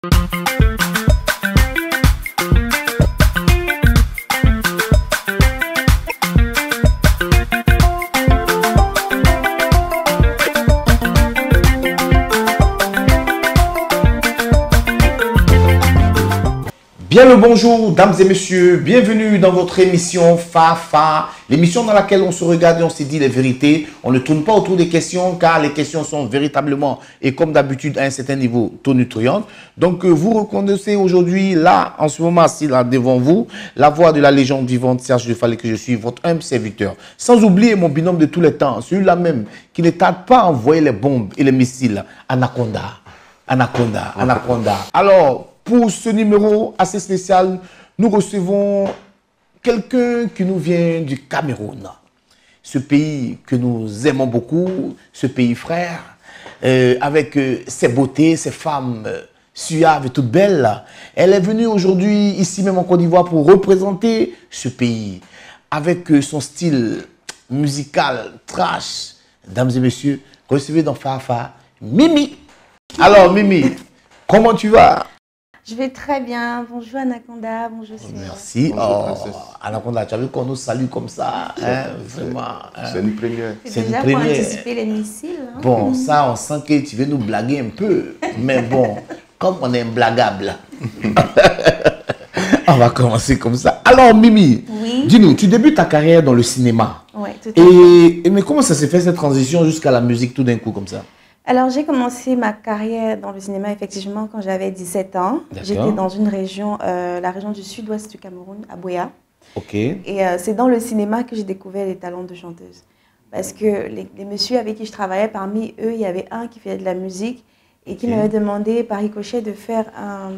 Thank you. Bien le bonjour, dames et messieurs, bienvenue dans votre émission Fafa, l'émission dans laquelle on se regarde et on se dit les vérités. On ne tourne pas autour des questions car les questions sont véritablement et comme d'habitude à un certain niveau tonitruantes. Donc euh, vous reconnaissez aujourd'hui là, en ce moment, assis là devant vous, la voix de la légende vivante Serge de Fallait que je suis votre humble serviteur. Sans oublier mon binôme de tous les temps, celui-là même qui ne tarde pas à envoyer les bombes et les missiles, Anaconda. Anaconda, Anaconda. Alors, pour ce numéro assez spécial, nous recevons quelqu'un qui nous vient du Cameroun. Ce pays que nous aimons beaucoup, ce pays frère, euh, avec euh, ses beautés, ses femmes euh, suaves et toutes belles. Elle est venue aujourd'hui ici même en Côte d'Ivoire pour représenter ce pays avec son style musical trash. Dames et messieurs, recevez dans Fafa Mimi. Alors Mimi, comment tu vas? Je vais très bien. Bonjour Anaconda, bonjour Cyril. Merci. Bonjour, Oh. Anaconda, tu as vu qu'on nous salue comme ça hein, Vraiment. hein. C'est une première. C'est déjà une pour première. anticiper les missiles. hein. Bon, ça, on sent que tu veux nous blaguer un peu. Mais bon, comme on est imblagable, on va commencer comme ça. Alors, Mimi, Oui. dis-nous, tu débutes ta carrière dans le cinéma. Ouais, tout à fait. Et, et mais comment ça s'est fait cette transition jusqu'à la musique tout d'un coup comme ça? Alors, j'ai commencé ma carrière dans le cinéma effectivement quand j'avais 17 ans. J'étais dans une région, euh, la région du sud-ouest du Cameroun, à Boya. Ok. Et euh, c'est dans le cinéma que j'ai découvert les talents de chanteuse. Parce que les, les messieurs avec qui je travaillais, parmi eux, il y avait un qui faisait de la musique et qui m'avait demandé par ricochet de faire un,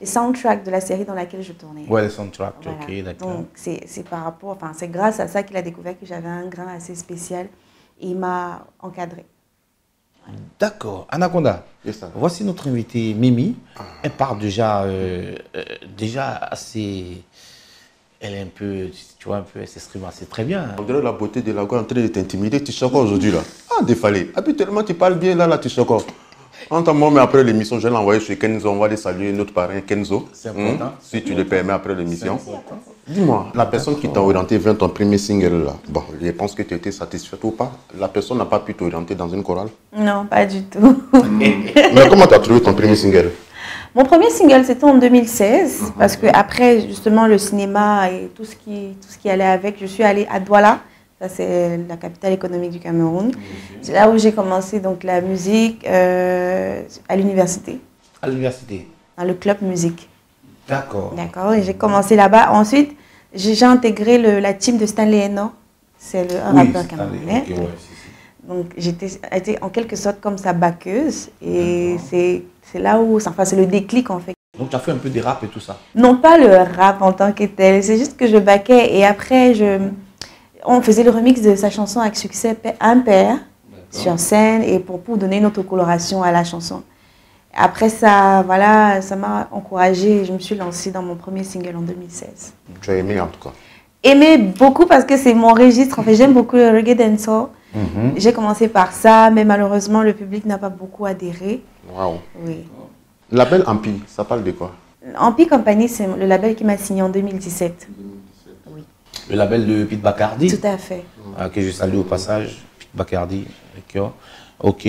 les soundtracks de la série dans laquelle je tournais. Ouais, le soundtrack. Voilà. Ok, d'accord. Donc, c'est c'est par rapport, enfin, c'est grâce à ça qu'il a découvert que j'avais un grain assez spécial et il m'a encadré. D'accord. Anaconda, Yes, voici notre invitée Mimi. Elle part déjà, euh, euh, déjà assez. Elle est un peu, tu vois, un peu, elle s'exprime assez très bien. On dirait la beauté de la gueule en train de t'intimider. Tu sais aujourd'hui là? Ah, défalé. Habituellement, tu parles bien là, là, tu sais quoi? Entends-moi, mais après l'émission, je vais l'envoyer chez Kenzo. On va aller saluer notre parrain Kenzo. C'est important. Hmm? Si tu le permets après l'émission. Dis-moi, la personne qui t'a orienté vers ton premier single là, bon, je pense que tu étais satisfaite ou pas? La personne n'a pas pu t'orienter dans une chorale? Non, pas du tout. mais comment tu as trouvé ton premier single? Mon premier single, c'était en 2016, parce que après justement le cinéma et tout ce qui, tout ce qui allait avec, je suis allée à Douala. Ça, c'est la capitale économique du Cameroun. C'est là où j'ai commencé donc la musique euh, à l'université, À l'université. dans le club musique. D'accord. D'accord, et j'ai commencé là-bas. Ensuite, j'ai intégré le- la team de Stanley Eno. C'est le un Oui, rappeur camerounais. ok, ouais. Donc, j'étais en quelque sorte comme sa backeuse. Et c'est là où, enfin, c'est le déclic en fait. Donc tu as fait un peu des rap et tout ça? Non pas le rap en tant que tel, c'est juste que je baquais. Et après, je, on faisait le remix de sa chanson avec succès père sur scène et pour, pour donner une autre coloration à la chanson. Après ça, voilà, ça m'a encouragée et je me suis lancée dans mon premier single en 2016. Tu as aimé en tout cas. aimé beaucoup parce que c'est mon registre. En fait, j'aime beaucoup le reggae dancehall. J'ai commencé par ça, mais malheureusement, le public n'a pas beaucoup adhéré. Waouh. Oui. Label Ampi, ça parle de quoi? Ampi Company, c'est le label qui m'a signé en 2017. Le label de Pete Bacardi? Tout à fait. Ah, que je salue au passage, Pete Bacardi. Ok.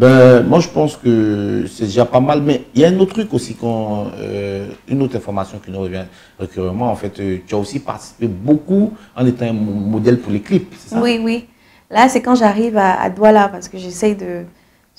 Ben, moi, je pense que c'est déjà pas mal. Mais il y a un autre truc aussi, qu'on, euh, une autre information qui nous revient récurremment. En fait, euh, tu as aussi participé beaucoup en étant un mo- modèle pour les clips, c'est ça? Oui, oui. Là, c'est quand j'arrive à, à Douala parce que j'essaye de.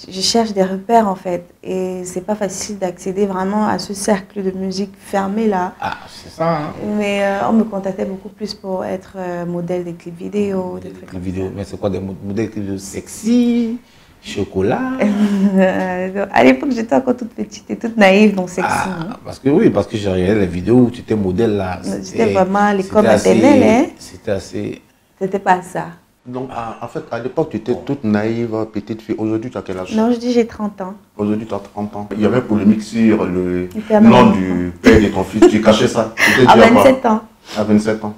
Je cherche des repères en fait. Et c'est pas facile d'accéder vraiment à ce cercle de musique fermé là. Ah, c'est ça, hein? Mais euh, on me contactait beaucoup plus pour être modèle des clips vidéo, des comme vidéos. Mais c'est quoi des mo- modèles de clips sexy, chocolat à l'époque, j'étais encore toute petite et toute naïve, donc sexy. Ah, parce que oui, parce que j'ai regardé les vidéos où tu étais modèle là. C'était vraiment à l'école c'était assez- maternelle, hein. C'était assez. C'était pas ça. Donc, ah, en fait, à l'époque, tu étais toute naïve, petite fille. Aujourd'hui, tu as quel âge? Non, je dis j'ai 30 ans. Aujourd'hui, tu as 30 ans. Il y avait polémique sur le Le nom du père de ton fils. Tu cachais ça? À dû à quoi 27 ans. À 27 ans.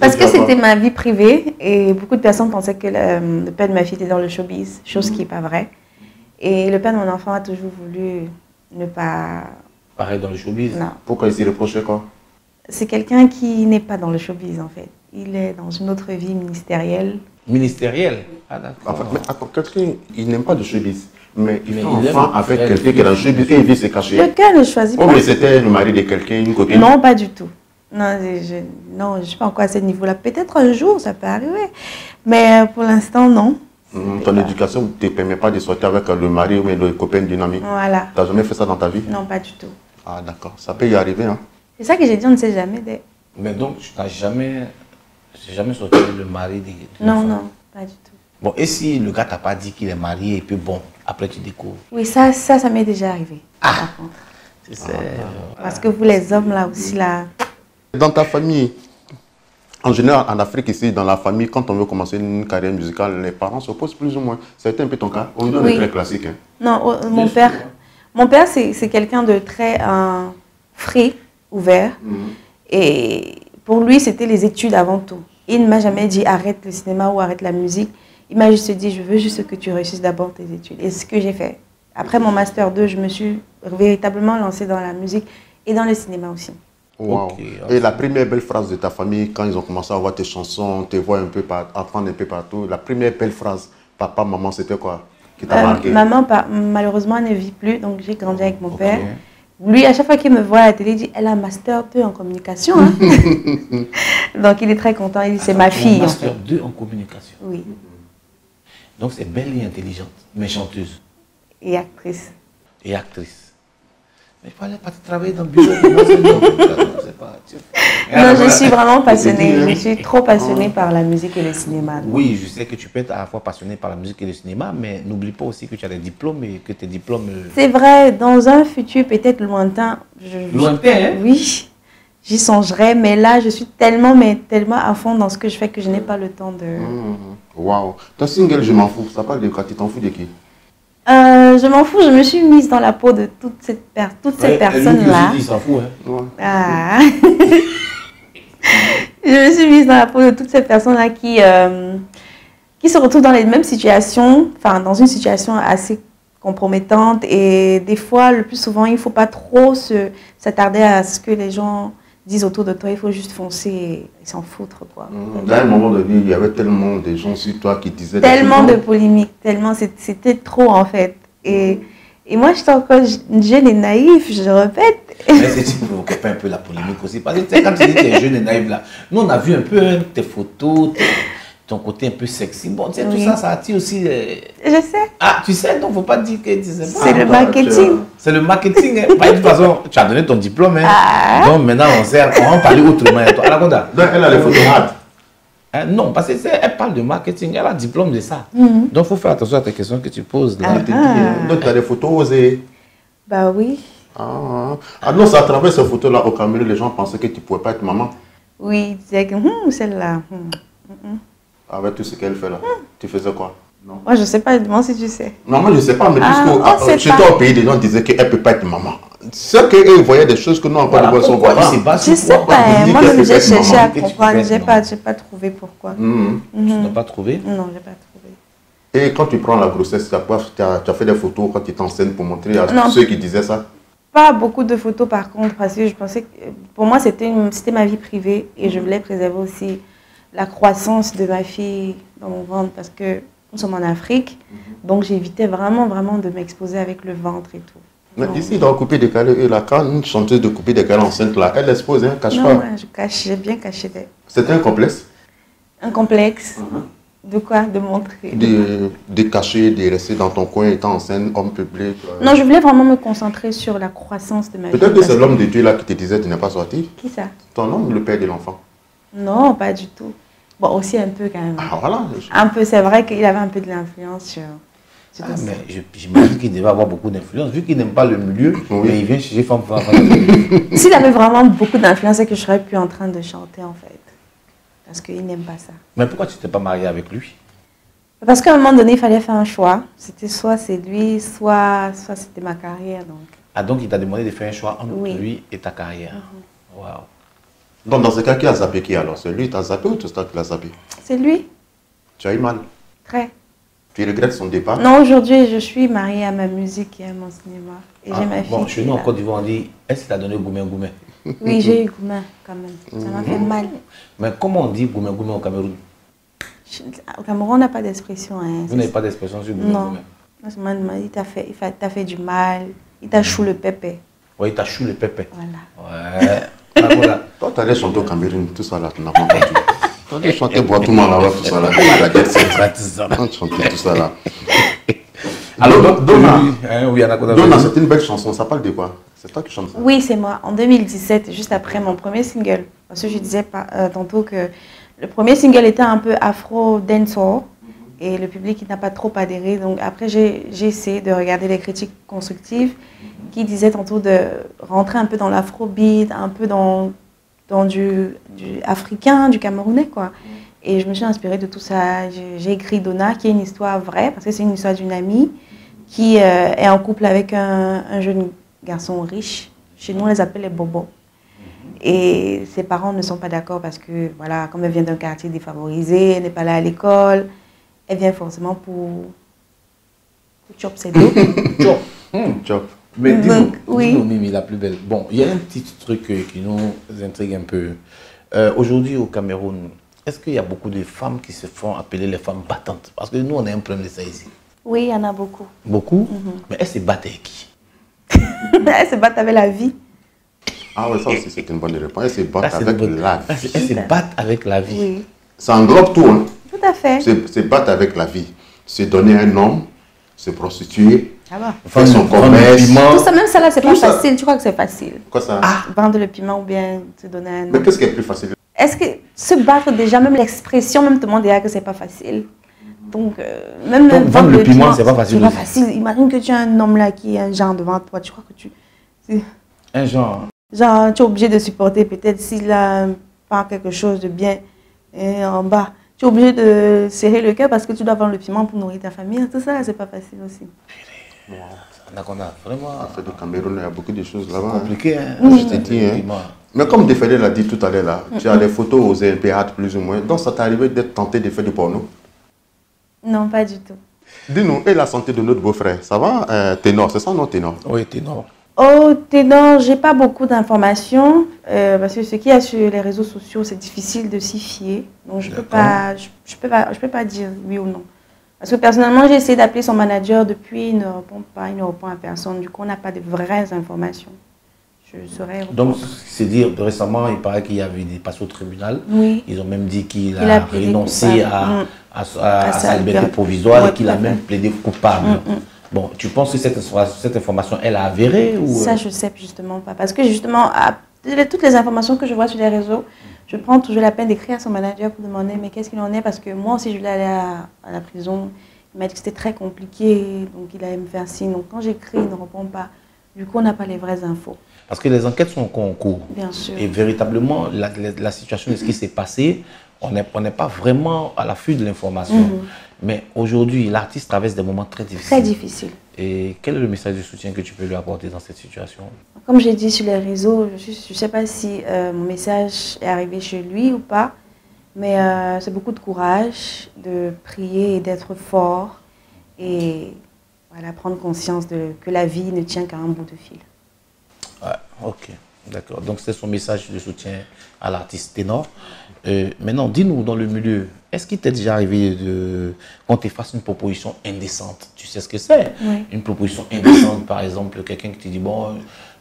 Parce que c'était ma vie privée et beaucoup de personnes pensaient que le, le père de ma fille était dans le showbiz, chose qui n'est pas vraie. Et le père de mon enfant a toujours voulu ne pas Pareil dans le showbiz. Non. Pourquoi il s'y reprochait quoi C'est quelqu'un qui n'est pas dans le showbiz en fait. Il est dans une autre vie ministérielle. Ministériel. Ah, d'accord. Enfin, mais attends, quelqu'un, il n'aime pas de showbiz. Mais il Mais fait il enfant avec quelqu'un le qui est dans le showbiz et il vit se cacher. Lequel ne choisit Oh, pas mais c'était le mari de quelqu'un, une copine. Non, pas du tout. Non, je, je- non, je ne suis pas encore à ce niveau-là. Peut-être un jour, ça peut arriver. Mais euh, pour l'instant, non. Hum, Ton éducation ne te permet pas de sortir avec le mari ou le copain d'une amie. Voilà. Tu n'as jamais fait ça dans ta vie? Non, pas du tout. Ah, d'accord. Ça peut y arriver. Hein. C'est ça que j'ai dit, on ne sait jamais. Des... Mais donc, tu n'as jamais, j'ai jamais sorti le mari de, de Non, non, pas du tout. Bon, et si le gars t'a pas dit qu'il est marié et puis bon, après tu découvres? Oui, ça, ça, ça m'est déjà arrivé. par contre. C'est ça. Parce que vous, les hommes, là aussi, là, Dans ta famille, en général, en Afrique, ici, dans la famille, quand on veut commencer une carrière musicale, les parents s'opposent plus ou moins. C'était un peu ton cas. On Oui. est très classique. hein. Non, oh, mon père, mon père, c'est c'est quelqu'un de très euh, frais, ouvert. Et pour lui, c'était les études avant tout. Il ne m'a jamais dit arrête le cinéma ou arrête la musique. Il m'a juste dit je veux juste que tu réussisses d'abord tes études. Et c'est ce que j'ai fait. Après mon master 2, je me suis véritablement lancée dans la musique et dans le cinéma aussi. Wow. Et la première belle phrase de ta famille, quand ils ont commencé à voir tes chansons, te voir un peu par, entendre un peu partout, la première belle phrase, papa, maman, c'était quoi Qui t'a Euh, marqué? maman, malheureusement, ne vit plus, donc j'ai grandi avec mon père. Lui, à chaque fois qu'il me voit à la télé, il dit Elle a un master 2 en communication. hein. donc il est très content. Il dit C'est ma fille. en Master fait. 2 en communication. Oui, Donc c'est belle et intelligente, mais chanteuse et actrice. et actrice. Mais il fallait pas travailler dans le bureau. Non. Je suis vraiment passionnée. Je suis trop passionnée par la musique et le cinéma. Oui, je sais que tu peux être à la fois passionné par la musique et le cinéma, mais n'oublie pas aussi que tu as des diplômes et que tes diplômes. euh, C'est vrai, dans un futur peut-être lointain, je, Lointain, hein? Oui, j'y songerai, mais là, je suis tellement, mais tellement à fond dans ce que je fais que je n'ai pas le temps de... Mhm. Wow. Ton single, je m'en fous. Ça parle de quoi? Tu t'en fous de qui? Euh, je m'en fous, je me suis mise dans la peau de toute cette, per- toute cette Ouais, s'en fout. Hein. Ouais. Ah. je me suis mise dans la peau de toutes ces personnes-là qui, euh, qui se retrouvent dans les mêmes situations, enfin dans une situation assez compromettante et des fois, le plus souvent, il ne faut pas trop s'attarder à ce que les gens disent autour de toi, il faut juste foncer et s'en foutre quoi. Mhm. À un moment donné, il y avait tellement de gens sur toi qui disaient... Tellement de polémiques, tellement, c'était trop en fait. Et, et moi, j'étais encore jeune et naïf, je répète. Mais c'est tu provoquais pas un peu la polémique aussi? Parce que quand tu dis que tu es jeune et naïf là, nous on a vu un peu hein, tes photos, tes- ton côté un peu sexy. Bon, tu sais, tout ça, ça attire aussi. euh, Je sais, Ah, tu sais, donc faut pas dire que tu sais pas. c'est le marketing. C'est le marketing. hein. Bah, de toute façon, tu as donné ton diplôme. Hein. Ah. Donc maintenant, on sert. On va parler autrement. toi. Donc, elle a les photos hard. Hein, non, parce qu'elle parle de marketing. Elle a diplôme de ça. Mhm. Donc, il faut faire attention à tes questions que tu poses. Là. Ah. Hein. Donc, tu as des photos osées. Bah oui, Ah, ah. ah non, c'est à travers ces photos-là au Cameroun, les gens pensaient que tu ne pouvais pas être maman. oui, il disait que hum, celle-là. hum. Avec tout ce qu'elle fait là. Tu faisais quoi? Non. Moi, je sais pas, demande si tu sais. Non, moi je ne sais pas, mais Ah, puisque on chez pas. toi au pays, les gens disaient qu'elle ne peut pas être maman. C'est qu'eux voyaient des choses que nous encore Voilà, nous voyons pourquoi il pas. s'est battu Je sais pas, on dit moi qu'elle même peut j'ai cherché maman, à comprendre, j'ai pas, j'ai pas trouvé pourquoi. Mhm. Tu n'as pas trouvé? Non, j'ai pas trouvé. Et quand tu prends la grossesse, tu as, as- fait des photos quand tu t'enseignes pour montrer à Non. ceux qui disaient ça? Pas beaucoup de photos par contre, parce que je pensais que pour moi c'était ma vie privée et je voulais préserver aussi la croissance de ma fille dans mon ventre parce que nous sommes en Afrique, donc j'évitais vraiment vraiment de m'exposer avec le ventre et tout. Mais Non. ici, dans coupé décalé, là, quand une chanteuse de coupé décalé enceinte, là, elle expose, hein, cache Non, pas. ouais, je cache, j'ai bien caché des- C'était un complexe? Un complexe de quoi? De montrer. de, de cacher, de rester dans ton coin étant enceinte, homme public. euh. Non, je voulais vraiment me concentrer sur la croissance de ma vie. Peut-être que c'est l'homme de Dieu là qui te disait de ne pas sortir. Qui ça? Ton homme, le père de l'enfant. Non, pas du tout. Bon, aussi un peu quand même. Ah voilà. Un peu, c'est vrai qu'il avait un peu de l'influence sur. Ah, tout ça. mais je- j'imagine qu'il devait avoir beaucoup d'influence. Vu qu'il n'aime pas le milieu, Oui. mais il vient chez Femme Femme. S'il avait vraiment beaucoup d'influence, c'est que je serais plus en train de chanter en fait. Parce qu'il n'aime pas ça. Mais pourquoi tu t'es pas marié avec lui? Parce qu'à un moment donné, il fallait faire un choix. C'était soit c'est lui, soit, soit c'était ma carrière. Donc. Ah, donc il t'a demandé de faire un choix entre Oui. lui et ta carrière. Waouh. Donc dans ce cas, qui a zappé qui alors? C'est lui qui t'a zappé ou c'est toi qui l'as zappé? C'est lui, Tu as eu mal? très. Tu regrettes son départ? Non, aujourd'hui, je suis mariée à ma musique et à mon cinéma. Et j'ai ma Ah, fille. bon, est nous en. Côte d'Ivoire, on dit est-ce que tu as donné Goumé Goumé Oui, j'ai eu Goumin quand même. Ça m'a fait mal. Mais comment on dit Goumé Goumé au Cameroun? Je- Au Cameroun, on n'a pas d'expression. Hein. Vous n'avez pas d'expression sur Goumé Non. Goumé Moi, je me demande, il t'a fait, il fa- t'a fait du mal, il t'a chou le pépé. Oui, t'as chou le pépé. Voilà. Ouais. Ah, voilà. Toi, tu allais chanter au Cameroun, tout ça là, tu n'as pas entendu. Tu allais chanter boire tout le monde là-bas, tout ça là. La guerre, c'est On chantait tout ça là. Alors, Donna- donc, Donna. oui, hein. Donna, c'est une belle chanson. Ça parle de quoi? C'est toi qui chantes ça? Oui, c'est moi. En 2017, juste après mon premier single. Parce que je disais pas, euh, tantôt que le premier single était un peu afro dancehall et le public n'a pas trop adhéré. Donc après, j'ai essayé de regarder les critiques constructives qui disaient tantôt de rentrer un peu dans l'afrobeat, un peu dans, du, africain, du camerounais, quoi. Et je me suis inspirée de tout ça. J'ai écrit Donna, qui est une histoire vraie, parce que c'est une histoire d'une amie qui euh, est en couple avec un, un jeune garçon riche. Chez nous, on les appelle les bobos. Et ses parents ne sont pas d'accord parce que, voilà, comme elle vient d'un quartier défavorisé, elle n'est pas là à l'école, elle vient forcément pour, pour chop ses dos. Ciao. Hmm. Job. Mais Donc, dis-nous, oui. dis-nous, Mimi, la plus belle. Bon, il y a un petit truc euh, qui nous intrigue un peu. Euh, Aujourd'hui, au Cameroun, est-ce qu'il y a beaucoup de femmes qui se font appeler les femmes battantes? Parce que nous, on a un problème de ça ici. Oui, il y en a beaucoup. Beaucoup? Mhm. Mais elles se battent avec qui? Elle se bat avec la vie. Ah ouais, ça aussi c'est une bonne réponse. Elle se bat Là, c'est avec la Elles vie. Elles se battent avec la vie. Oui, Ça englobe tout. Hein. À fait. Se, se battre avec la vie. Se donner un homme, se prostituer, va. faire son commerce. Tout ça, même ça là, c'est pas ça. facile. Tu crois que c'est facile? Quoi ça? Vendre le piment ou bien te donner un Mais qu'est-ce qui est plus facile? Est-ce que se battre déjà, même l'expression même te montre déjà que c'est pas facile? Donc, euh, même Donc, vendre le piment, c'est pas facile C'est pas facile. Imagine que tu as un homme là qui est un genre devant toi. Tu crois que tu. Un genre. Genre, tu es obligé de supporter peut-être s'il a pas quelque chose de bien euh, en bas. Tu es obligé de serrer le cœur parce que tu dois vendre le piment pour nourrir ta famille. Tout ça, c'est pas facile aussi. Anaconda, vraiment En fait, au Cameroun, il y a beaucoup de choses là-bas. hein. compliqué. Hein? Je t'ai dit, hein. Mais comme Defele l'a dit tout à l'heure, là, tu as les photos aux MP4 plus ou moins. Donc ça t'est arrivé d'être tenté de faire du porno? Non, pas du tout. Dis-nous, et la santé de notre beau-frère Ça va euh, Ténor, c'est ça non Ténor? Oui, ténor. Oh, ténor, j'ai pas beaucoup d'informations euh, parce que ce qu'il y a sur les réseaux sociaux, c'est difficile de s'y fier. Donc je peux pas, je, je peux pas, je peux pas dire oui ou non. Parce que personnellement, j'ai essayé d'appeler son manager depuis, il ne répond pas, il ne répond à personne. Du coup, on n'a pas de vraies informations. Je serais. Donc, c'est dire, récemment, il paraît qu'il y avait des passes au tribunal. oui. Ils ont même dit qu'il Il a, a à, Mm. à, à- sa liberté provisoire et qu'il a même plaidé coupable. Mm, mm. Bon, tu penses que cette, cette information, elle a avéré ou... Ça, je sais justement pas. Parce que justement, à- toutes les informations que je vois sur les réseaux, je prends toujours la peine d'écrire à son manager pour demander mais qu'est-ce qu'il en est? Parce que moi aussi, je voulais aller à, à la prison. Il m'a dit que c'était très compliqué, donc il allait me faire signe. Donc quand j'écris, il ne répond pas. Du coup, on n'a pas les vraies infos, Parce que les enquêtes sont encore en cours. bien sûr. Et véritablement, la, la- la situation de ce qui s'est passé, on n'est on pas vraiment à l'affût de l'information. Mhm. Mais aujourd'hui, l'artiste traverse des moments très difficiles. Très difficile. Et quel est le message de soutien que tu peux lui apporter dans cette situation? Comme j'ai dit sur les réseaux, je ne sais pas si euh, mon message est arrivé chez lui ou pas, mais euh, c'est beaucoup de courage, de prier et d'être fort et voilà, prendre conscience de, que la vie ne tient qu'à un bout de fil. Ouais, ok, d'accord. Donc c'est son message de soutien à l'artiste ténor. Euh, maintenant, dis-nous dans le milieu, est-ce qu'il t'est déjà arrivé de qu'on te fasse une proposition indécente? Tu sais ce que c'est? Oui. Une proposition indécente, par exemple, quelqu'un qui te dit bon,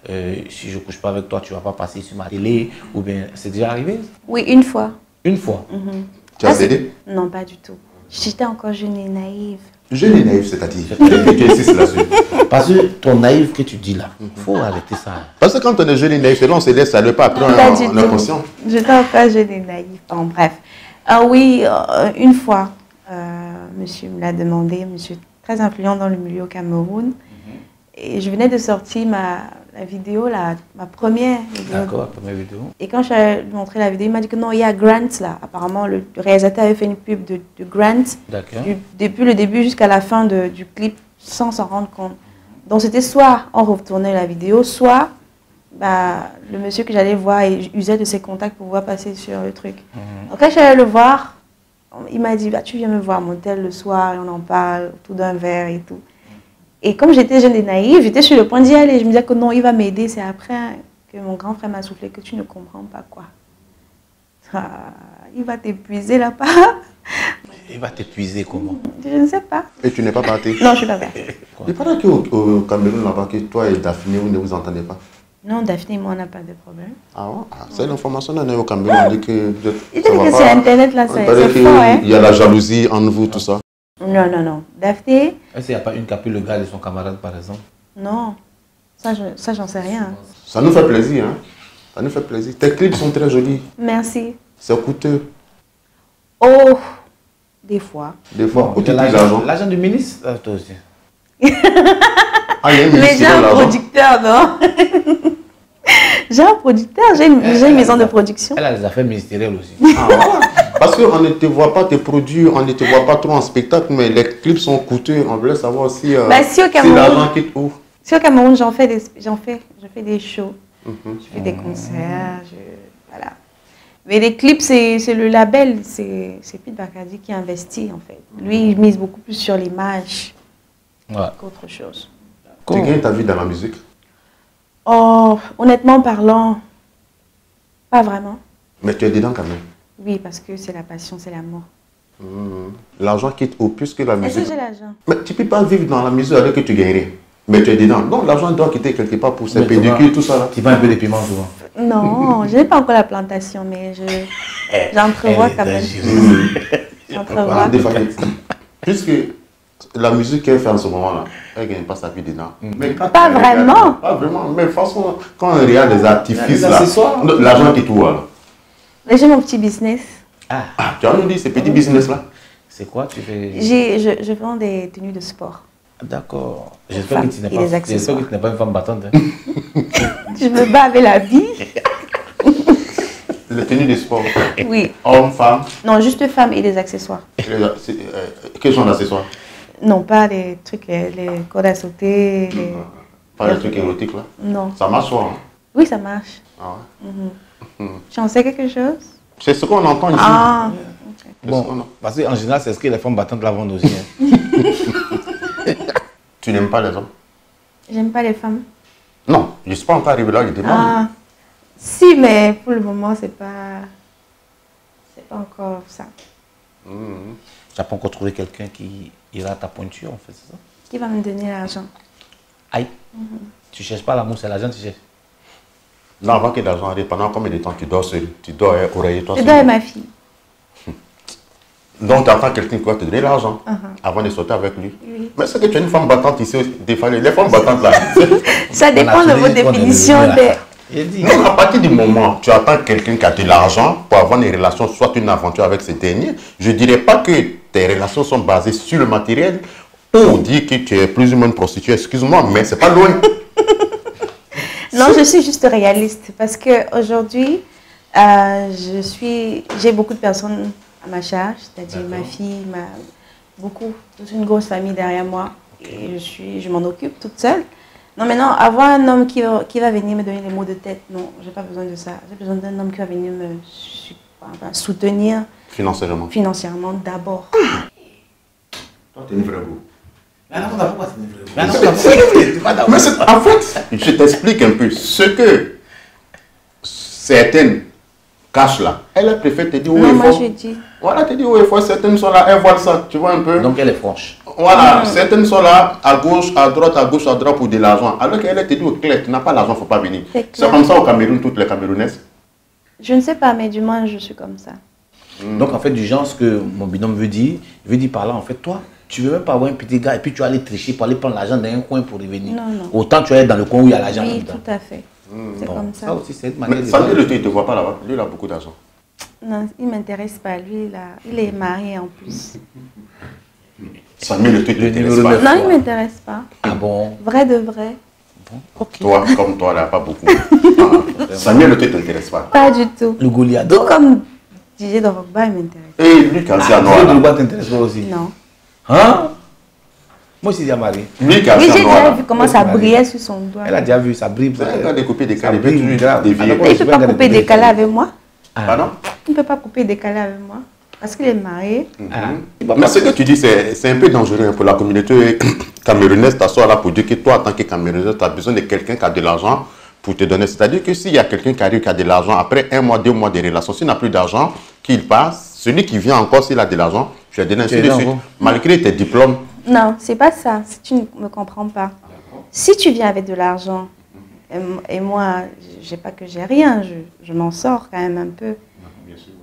euh, si je couche pas avec toi, tu vas pas passer sur ma télé, ou bien c'est déjà arrivé? Oui, une fois. Une fois. Mhm. Tu as Ah, cédé Non, pas du tout. J'étais encore jeune et naïve. Jeune et naïf, c'est-à-dire. Tu tu insistes là-dessus. Parce que ton naïf que tu dis là, faut arrêter ça. Parce que quand on est jeune et naïf, c'est là on se laisse aller pas. Après, Pas on, est conscient. J'étais encore jeune et naïve. Bon, bref. Ah oui, euh, une fois, euh, monsieur me l'a demandé, monsieur très influent dans le milieu au Cameroun. Et je venais de sortir ma la vidéo, la, ma première vidéo. D'accord, première vidéo. Et quand je lui ai montré la vidéo, il m'a dit que non, il y a Grant là. Apparemment, le, réalisateur avait fait une pub de, de Grant D'accord. depuis le début jusqu'à la fin de- du clip sans s'en rendre compte. Donc c'était soit on retournait la vidéo, soit bah, le monsieur que j'allais voir il usait de ses contacts pour pouvoir passer sur le truc. Mhm. Donc quand j'allais le voir, il m'a dit, bah, tu viens me voir à mon tel le soir et on en parle, tout d'un verre et tout. Et comme j'étais jeune et naïve, j'étais sur le point d'y aller. Je me disais que non, il va m'aider. C'est après que mon grand frère m'a soufflé que tu ne comprends pas quoi. Ah, il va t'épuiser là-bas. Il va t'épuiser comment? Je ne sais pas. Et tu n'es pas parti? Non, je suis pas partie. Il paraît qu'au au Cameroun, là-bas, que toi et Daphné, vous ne vous entendez pas? Non, Daphné et moi, on n'a pas de problème. Ah ouais? Ah, C'est l'information on est au Cameroun. On dit que. va que pas. sur Internet, là, c'est c'est faux, hein Il y a la jalousie entre vous, tout ça. Non, non, non. Daphné, Est-ce qu'il n'y a pas une qui a pris le gars de son camarade, par exemple? Non. Ça, je- ça j'en sais rien. Ça nous fait plaisir, hein. Ça nous fait plaisir. Tes clips sont très jolis. Merci. C'est coûteux. Oh, des fois. Des fois, l'argent L'agent du ministre, ah, toi aussi. Ah, il y a une Mais j'ai un producteur, non? J'ai un producteur, j'ai une, maison de production. Elle a des affaires ministérielles aussi. Ah. Parce qu'on ne te voit pas tes produits, on ne te voit pas trop en spectacle, mais les clips sont coûteux. On voulait savoir si, euh, Bah, si au Cameroun- l'argent quitte où. Si au Cameroun, j'en fais des, j'en fais, je fais des shows, Mhm. je fais des concerts, je, voilà. Mais les clips, c'est c'est le label, c'est c'est Pete Bacardi qui investit en fait. Lui, il mise beaucoup plus sur l'image Ouais. qu'autre chose. Tu gagnes ta vie dans la musique? Oh, honnêtement parlant, pas vraiment. Mais tu es dedans quand même. Oui, parce que c'est la passion, c'est l'amour. Mhm. L'argent quitte au plus que la Est-ce que musique. j'ai l'argent? Mais tu ne peux pas vivre dans la musique avec que tu gagnerais. Mais tu es dedans. Non, l'argent doit quitter quelque part pour ses pédicules, tout ça là. Tu vends un peu de piment souvent. Non, je n'ai pas encore la plantation, mais je j'entrevois quand même. J'entrevois. Voilà, des fois, Puisque la musique qu'elle fait en ce moment-là, elle ne gagne pas sa vie dedans. Mais quand Pas regarde- vraiment. Pas vraiment. Mais franchement, quand on regarde les artifices l'argent quitte où alors Mais J'ai mon petit business. Ah, Ah, tu as nous dit ces petits business là c'est quoi tu fais? J'ai- Je, je vends des tenues de sport. D'accord. J'espère que tu n'es pas, que tu n'es pas une femme battante. hein. Je me bats avec la vie. Les tenues de sport. Oui. Hommes, femmes. Non, juste femmes et des accessoires. c'est, euh, Quels sont les accessoires? Non, pas les trucs, les, les cordes à sauter. Les... Pas les trucs érotiques là? Non. Ça marche soit. hein? Oui, ça marche. Ah ouais. Tu en sais quelque chose? C'est ce qu'on entend ici. Ah, Bon, a- parce qu'en général, c'est ce que les femmes battantes la vendent aussi. hein. Tu n'aimes pas les hommes? J'aime pas les femmes. Non, je ne suis pas encore arrivé là, je demande. Ah, si, mais pour le moment, c'est pas. C'est pas encore ça. Mhm. Tu n'as pas encore trouvé quelqu'un qui ira à ta pointure, en fait, c'est ça? Qui va me donner l'argent Aïe. Tu cherches pas l'amour, c'est l'argent que tu cherches. Non, avant que l'argent arrive, pendant combien de temps tu dors seul? Tu dors hein, oreiller toi Je dois être ma fille. Donc tu attends quelqu'un qui va te donner l'argent Uh-huh. avant de sortir avec lui. Oui. Mais c'est que tu es une femme battante ici, des les femmes battantes là. Ça dépend de On a votre trouvé- on a définition trouvé, de. Non, à partir du moment où tu attends quelqu'un qui a de l'argent pour avoir une relation, soit une aventure avec ce dernier, je ne dirais pas que tes relations sont basées sur le matériel. On dit que tu es plus ou moins une prostituée, excuse-moi, mais c'est pas loin. Non, je suis juste réaliste parce que aujourd'hui, euh, je suis, j'ai beaucoup de personnes à ma charge, c'est-à-dire ma fille, ma, beaucoup, toute une grosse famille derrière moi, et je suis, je m'en occupe toute seule. Non, maintenant, avoir un homme qui va, qui va venir me donner les mots de tête, non, j'ai pas besoin de ça. J'ai besoin d'un homme qui va venir me enfin, soutenir Financièrement. financièrement d'abord. Toi, tu es une vraie. Mais en fait, je t'explique un peu. Ce que certaines cachent là, elle préfère te dire où je dis, Voilà, te dit où il faut. Certaines sont là, elles voient ça, tu vois un peu. Donc elle est franche. Voilà, certaines sont là, à gauche, à droite, à gauche, à droite pour de l'argent. Alors qu'elle te dit au clair, tu n'as pas l'argent, il ne faut pas venir. C'est comme ça au Cameroun, toutes les Camerounaises. je ne sais pas, mais du moins je suis comme ça. Donc en fait, du genre, ce que mon binôme veut dire, il veut dire par là, en fait, toi, tu veux même pas avoir un petit gars et puis tu vas aller tricher pour aller prendre l'argent dans un coin pour revenir. Non, non. Autant tu es dans le coin où il y a l'argent. Oui, tout à fait. C'est Bon, comme ça ça. aussi, c'est une manière Mais de Samuel, voir. le il ne te voit pas là-bas. Lui, il a beaucoup d'argent. Non, il ne m'intéresse pas. Lui, il, a- il est marié en plus. Samuel, le il Le ne t'intéresse pas. Non, il ne m'intéresse pas. Ah bon? Vrai de vrai. Ok. Toi, comme toi, là, pas beaucoup. Ah, Samuel, le il ne t'intéresse pas. Pas du tout. Le Goliath. Tout comme DJ Drogba, il m'intéresse. Et lui, quand c'est à Ah, noir, le là. Goliath t'intéresse pas aussi Non. Hein? Moi aussi, j'ai marié. Lui, Oui, j'ai déjà vu comment ça brillait sur son doigt. Elle a déjà vu, ça brille. Gars de couper des Ça câbles, il. Ah, il ne peut pas couper des avec moi. Ah. Pardon? Il ne peut pas couper décaler avec moi. Parce qu'il est marié. Mais ce que tu dis, c'est un peu dangereux pour la communauté camerounaise. T'assois là pour dire que toi, en tant que camerounaise, tu as besoin de quelqu'un qui a de l'argent pour te donner. C'est-à-dire que s'il y a quelqu'un qui arrive qui a de l'argent, après un mois, deux mois de relation, s'il n'a plus d'argent, qu'il passe, celui qui vient encore, s'il a de l'argent, je ainsi de suite. Malgré tes diplômes. Non, c'est pas ça. Si tu ne me comprends pas. Si tu viens avec de l'argent, et, moi, je sais pas que j'ai rien, je, m'en sors quand même un peu.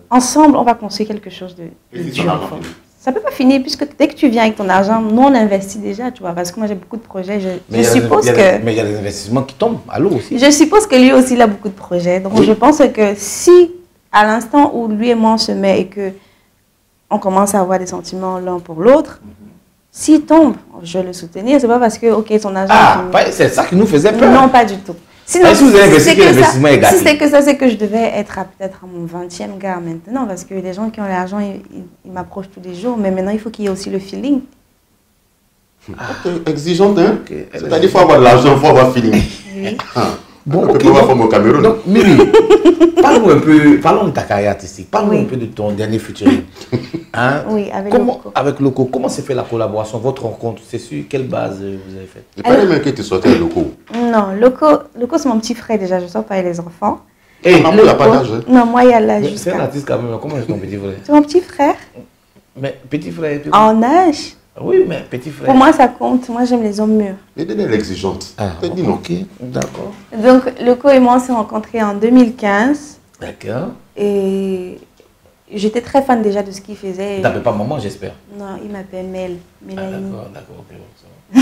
Ensemble, on va construire quelque chose de, dur. Ça peut pas finir puisque dès que tu viens avec ton argent, nous on investit déjà, tu vois, parce que moi j'ai beaucoup de projets. Je, suppose que. mais il y a des investissements qui tombent à l'eau aussi. Je suppose que lui aussi il a beaucoup de projets. Donc je pense que si à l'instant où lui et moi on se met et que on commence à avoir des sentiments l'un pour l'autre, s'il tombe, je vais le soutenir. C'est pas parce que ok son argent. Ah, c'est ça qui nous faisait peur. Non, pas du tout. Sinon, si vous avez investi, que est Si c'est que ça, c'est que je devais être peut-être à mon 20e gars maintenant, parce que les gens qui ont l'argent, ils, m'approchent tous les jours, mais maintenant, il faut qu'il y ait aussi le feeling. Ah, exigeante, hein C'est-à-dire qu'il faut avoir de l'argent, il faut avoir le feeling. Oui. Ah. Bon, ok. Donc, au Cameroun. Donc, Mimi, parlons un peu, parlons de ta carrière artistique, parlons un peu de ton dernier featuring. Hein? Oui, avec comment, Loco. Avec Loco, comment s'est fait la collaboration, votre rencontre? C'est sur quelle base euh, vous avez fait? Il pas les mecs qui te sortaient Loco. Non, Loco, Loco c'est mon petit frère déjà, je ne sors pas les enfants. Et il n'y a pas d'âge. Hein? Non, moi, il y a l'âge. C'est un artiste quand même, comment est ton petit frère C'est mon petit frère. Mais petit frère. En âge? Oui, mais petit frère. Pour moi, ça compte. Moi, j'aime les hommes mûrs. Mais elle est l'exigente. Ah, dit non. Ok, d'accord. Donc, Loco et moi, on s'est rencontrés en 2015. D'accord. Et j'étais très fan déjà de ce qu'il faisait. Tu n'appelles pas maman, j'espère Non, il m'appelle Mel. Ah, d'accord, d'accord, ok.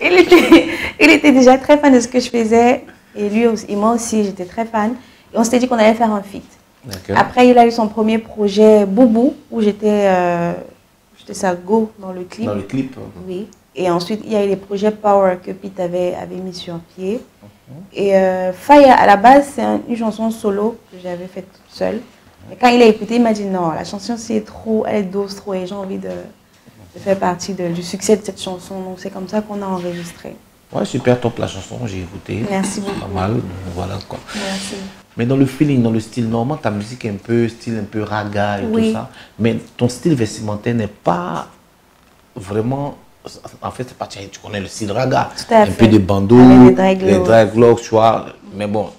il, était, il était déjà très fan de ce que je faisais. Et lui aussi, et moi aussi, j'étais très fan. Et on s'était dit qu'on allait faire un feat. Après, il a eu son premier projet Boubou, où j'étais euh, sa go dans le clip. Dans le clip. Oui. Et ensuite, il y a eu les projets Power que Pete avait, avait mis sur pied. Et euh, Fire, à la base, c'est une chanson solo que j'avais faite toute seule. Et quand il a écouté, il m'a dit non, la chanson c'est trop, elle dose trop et j'ai envie de, de, faire partie de, du succès de cette chanson. Donc c'est comme ça qu'on a enregistré. Ouais, super top la chanson, j'ai écouté. Merci beaucoup. Pas mal, voilà quoi. Merci. Mais dans le feeling, dans le style normal, ta musique est un peu style un peu raga et tout ça. Mais ton style vestimentaire n'est pas vraiment. En fait, c'est pas tu connais le style raga. un peu de bandeaux, les dreadlocks, tu vois. Mais bon,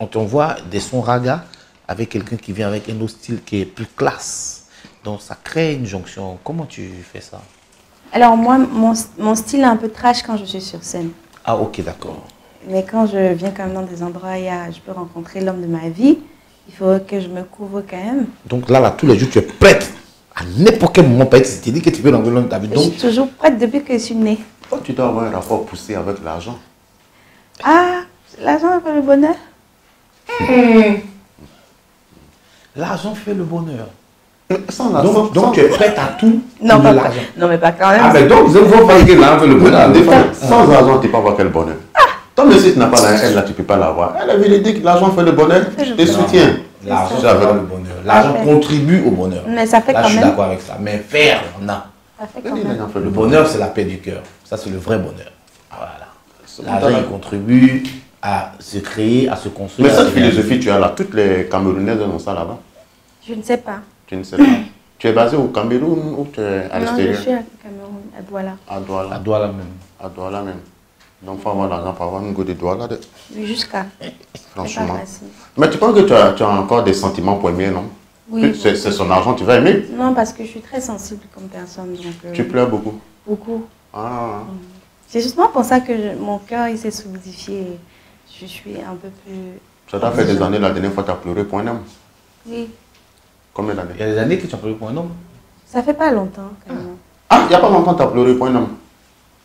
on t'envoie des sons raga avec quelqu'un qui vient avec un autre style qui est plus classe. Donc ça crée une jonction. Comment tu fais ça? Alors moi, mon, mon style est un peu trash quand je suis sur scène. Ah ok, d'accord. Mais quand je viens quand même dans des endroits où je peux rencontrer l'homme de ma vie, il faut que je me couvre quand même. Donc là, là tous les jours, tu es prête à n'importe quel moment. Tu dis que tu veux rencontrer l'homme de ta vie. Je suis toujours prête depuis que je suis née. Toi, tu dois avoir un rapport poussé avec l'argent? Ah, l'argent fait le bonheur hmm. L'argent fait le bonheur. Sans donc, donc tu es prête à tout non, pas, non, mais pas quand même. Ah, mais donc, vous ne pas que l'argent fait le bonheur. Sans argent, tu ne peux pas avoir quel bonheur. Tant que si tu n'as pas la elle, là, tu ne peux pas l'avoir. Elle avait dit que l'argent fait le bonheur, je te soutiens. L'argent fait le bonheur. L'argent contribue au bonheur. Mais ça fait là, quand je suis d'accord avec ça. Mais faire, non. Ça fait quand même. Le bonheur, c'est la paix du cœur. Ça, c'est le vrai bonheur. Voilà. L'argent, il contribue à se créer, à se construire. Mais cette philosophie, tu as là. Toutes les Camerounaises ont ça là-bas. Je ne sais pas. Tu ne sais pas. tu es basé au Cameroun ou tu es à l'extérieur Non, je suis à Cameroun, à Douala. À Douala. À Douala même. À Douala même. Donc, il faut avoir l'argent pour avoir une goutte de doigt là. Oui, jusqu'à. Franchement. Mais tu penses que tu as, tu as, encore des sentiments pour aimer, non? Oui. C'est son argent, tu vas aimer? Non, parce que je suis très sensible comme personne. Donc, euh, Tu pleures beaucoup? Beaucoup. Ah. Mm. C'est justement pour ça que mon cœur il s'est solidifié. Je suis un peu plus. Ça t'a fait des années la dernière fois que tu as pleuré pour un homme Oui. Combien d'années? Il y a des années que tu as pleuré pour un homme? Ça fait pas longtemps quand même. Ah, il n'y a pas longtemps que tu as pleuré pour un homme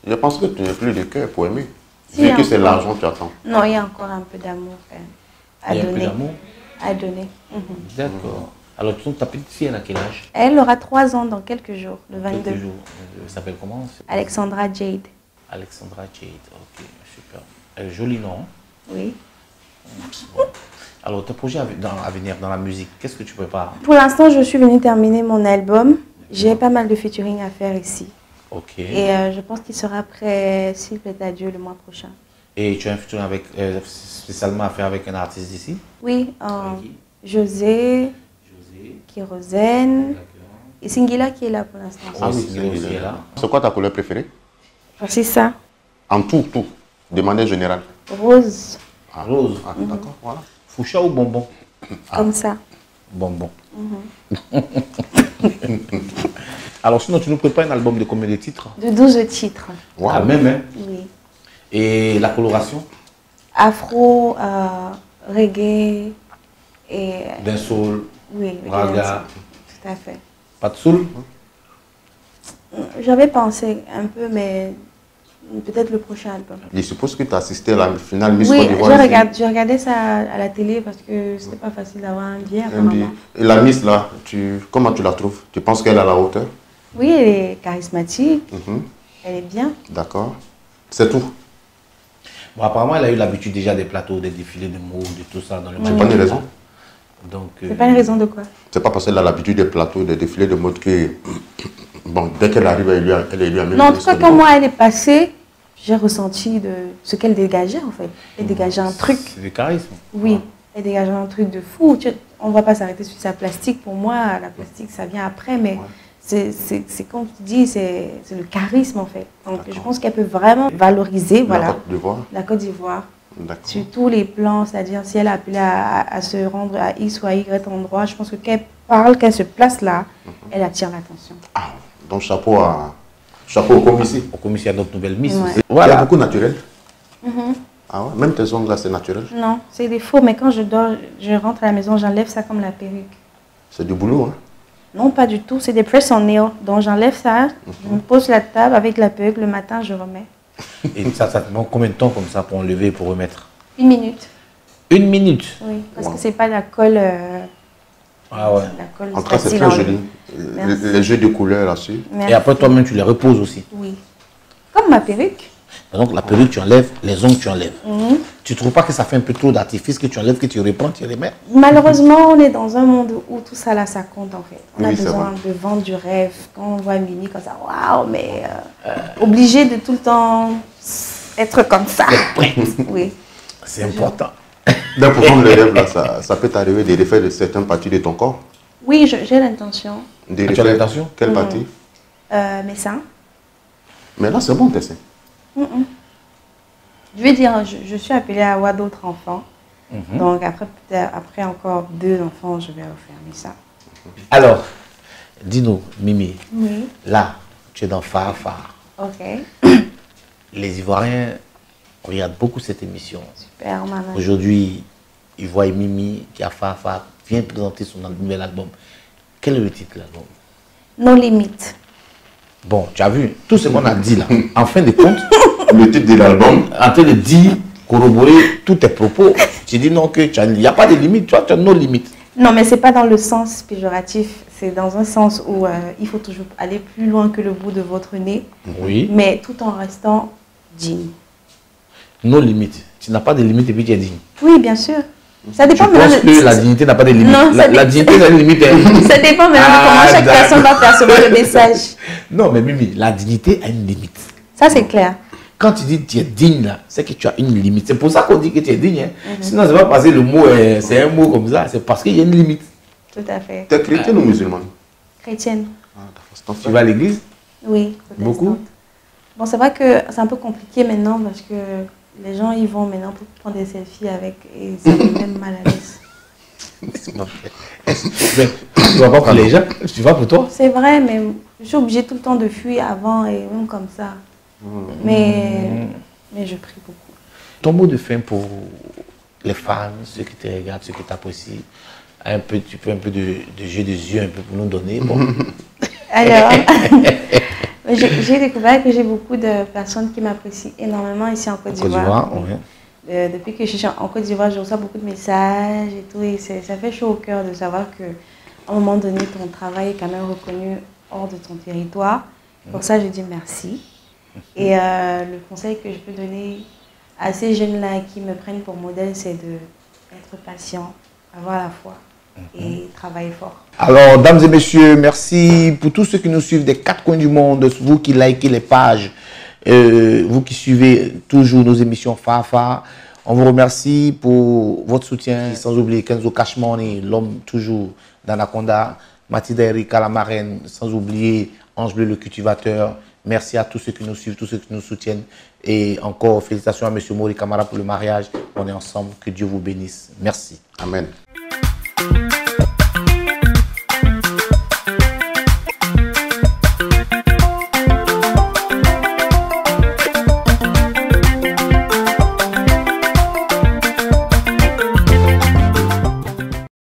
je pense que tu n'as plus de cœur pour aimer. vu que c'est l'argent que tu attends. Non, il y a encore un peu d'amour à donner. Un peu d'amour À donner. Mhm. D'accord. Alors, ta petite fille, elle a quel âge Elle aura 3 ans dans quelques jours, le 22. Quelques jours. Elle s'appelle comment Alexandra Jade. Alexandra Jade, ok, super. Elle est jolie, non Oui. Alors, ton projet à venir dans la musique, qu'est-ce que tu prépares? Pour l'instant, je suis venue terminer mon album. J'ai pas mal de featuring à faire ici. Et euh, je pense qu'il sera prêt, s'il plaît à Dieu, le mois prochain. Et tu as un futur avec, euh, spécialement à faire avec un artiste d'ici? Oui, José, José. Kérosène et Singila qui est là pour l'instant. Ah oui, c'est c'est aussi là. C'est quoi ta couleur préférée? C'est ça. En tout, tout, de manière générale. Rose, Ah, Rose. ah, D'accord, voilà. Foucha ou bonbon? Comme ça. Bonbon. Alors sinon, tu nous prépares un album de combien de titres De 12 titres. Wow. Ah, même, hein Oui. Et la coloration Afro, euh, reggae et. D'un soul, Oui, raga. Tout à fait. pas de soul J'avais pensé un peu, mais peut-être le prochain album. Je suppose que tu as assisté à la finale Miss Oui, Côte d'Ivoire. je, ici. regarde, je regardais ça à la télé parce que c'était pas facile d'avoir un billet Un billet. apparemment. Et la Miss, là, tu, comment tu la trouves? Tu penses qu'elle est à la hauteur? Oui, elle est charismatique, Mhm. elle est bien. D'accord. C'est tout. Bon, apparemment, elle a eu l'habitude déjà des plateaux, des défilés de mots, de tout ça dans le C'est monde. pas une raison. Donc, C'est euh, pas une raison de quoi? C'est pas parce qu'elle a l'habitude des plateaux, des défilés de mode que. Bon, dès qu'elle arrive, elle lui a, elle lui a mis Non, en tout cas, quand moi elle est passée, j'ai ressenti de ce qu'elle dégageait en fait. Elle dégageait un truc. C'est du charisme. Oui, elle dégageait un truc de fou. Tu- on ne va pas s'arrêter sur sa plastique. Pour moi, la plastique, ça vient après, mais Ouais. C'est- comme tu dis, c'est c'est le charisme en fait. Donc je pense qu'elle peut vraiment valoriser La voilà, Côte d'Ivoire. la Côte d'Ivoire sur tous les plans, c'est-à-dire si elle a appelé à, à- à se rendre à X ou à Y endroit, je pense que qu'elle parle, qu'elle se place là, Mhm. elle attire l'attention. Ah, donc chapeau à. Chapeau au commissaire. Au commissaire, notre nouvelle Miss. Ouais. aussi. Il y a Voilà. beaucoup naturel. Mhm. Ah ouais, même tes ongles là, c'est naturel. Non, c'est des faux, mais quand je dors, je rentre à la maison, j'enlève ça comme la perruque. C'est du boulot, hein. Non, pas du tout. C'est des press on nail. Donc j'enlève ça, je me pose la table avec la perruque. Le matin, je remets. Et ça, ça te prend combien de temps comme ça pour enlever et pour remettre? Une minute. Une minute? Oui, parce Wow. que c'est pas la colle. euh, Ah ouais. La colle En tout cas, c'est très joli. Les, les jeux de couleurs là-dessus. Merci. Et après, toi-même, tu les reposes aussi. Oui. Comme ma perruque. Donc, la perruque, tu enlèves, les ongles, tu enlèves. Mhm. Tu trouves pas que ça fait un peu trop d'artifice que tu enlèves, que tu reprends, tu remets Malheureusement, on est dans un monde où tout ça là, ça compte en fait. On a Oui, besoin de vendre du rêve. Quand on voit Mimi comme ça, waouh, mais euh, obligé de tout le temps être comme ça. Oui. C'est important. Donc, pour prendre les lèvres, là, ça, ça peut t'arriver des défaits de certaines parties de ton corps. Oui, je- j'ai l'intention. Ah, tu as l'intention? Quelle Mhm. partie? Euh, mes seins. Mais là, c'est bon, tes seins. Je veux dire, je, je suis appelée à avoir d'autres enfants. Mhm. Donc après, peut-être- après encore deux enfants, je vais refermer ça. Alors, dis-nous, Mimi, Oui. là, tu es dans Fafa. Ok. Les Ivoiriens regardent beaucoup cette émission. Super, maman. Aujourd'hui, ils voient Mimi qui a Fafa, vient présenter son nouvel album. Quel est le titre de l'album? Nos limites. Bon, tu as vu, tout ce qu'on a dit là, en fin de compte, Le titre de l'album, en train de dire, corroborer tous tes propos, tu dis non, que tu as- il n'y a pas de limite, tu vois, tu as nos limites. Non, mais c'est pas dans le sens péjoratif. C'est dans un sens où euh, il faut toujours aller plus loin que le bout de votre nez, Oui. mais tout en restant digne. Nos limites. Tu n'as pas de limites et puis tu es digne. Oui, bien sûr. Ça Je dépend pense maintenant de- que la dignité n'a pas de limites. Non, la, dignité n'a de limites. hein. Ça dépend maintenant Ah, de comment chaque d'accord. personne va percevoir le message. Non, mais Mimi, la dignité a une limite. Ça, c'est clair. Quand tu dis que tu es digne, là, c'est que tu as une limite. C'est pour ça qu'on dit que tu es digne. hein. Mhm. Sinon, c'est pas parce que le mot, est- c'est un mot comme ça. C'est parce qu'il y a une limite. Tout à fait. t'es chrétien ou musulman Chrétienne. Ah, Tu vas à l'église? Oui. Beaucoup? Bon, c'est vrai que c'est un peu compliqué maintenant parce que les gens ils vont maintenant pour prendre des selfies avec et ça me même mal à l'aise. Mais Tu vas pas pour les gens, tu vas pour toi? C'est vrai, mais je suis obligée tout le temps de fuir avant et même comme ça. Mais, mais je prie beaucoup. Ton mot de fin pour les fans, ceux qui te regardent, ceux qui t'apprécient, un peu, tu peux un peu de, de jeu des yeux un peu pour nous donner. Bon. Alors, j'ai découvert que j'ai beaucoup de personnes qui m'apprécient énormément ici en Côte d'Ivoire. Euh, depuis que je suis en Côte d'Ivoire, je reçois beaucoup de messages et tout. Et ça fait chaud au cœur de savoir que à un moment donné, ton travail est quand même reconnu hors de ton territoire. Pour ça, je dis merci. Et euh, le conseil que je peux donner à ces jeunes-là qui me prennent pour modèle, c'est de être patient, avoir la foi et travailler fort. Alors, dames et messieurs, merci pour tous ceux qui nous suivent des quatre coins du monde, vous qui likez les pages, euh, vous qui suivez toujours nos émissions Fafa. On vous remercie pour votre soutien, sans oublier Kenzo Cashmoney, l'homme toujours d'Anaconda, Mathilde Erika, la marraine, sans oublier Ange Bleu, le cultivateur. Merci à tous ceux qui nous suivent, tous ceux qui nous soutiennent. Et encore félicitations à M. Mori Kamara pour le mariage. On est ensemble. Que Dieu vous bénisse. Merci. Amen.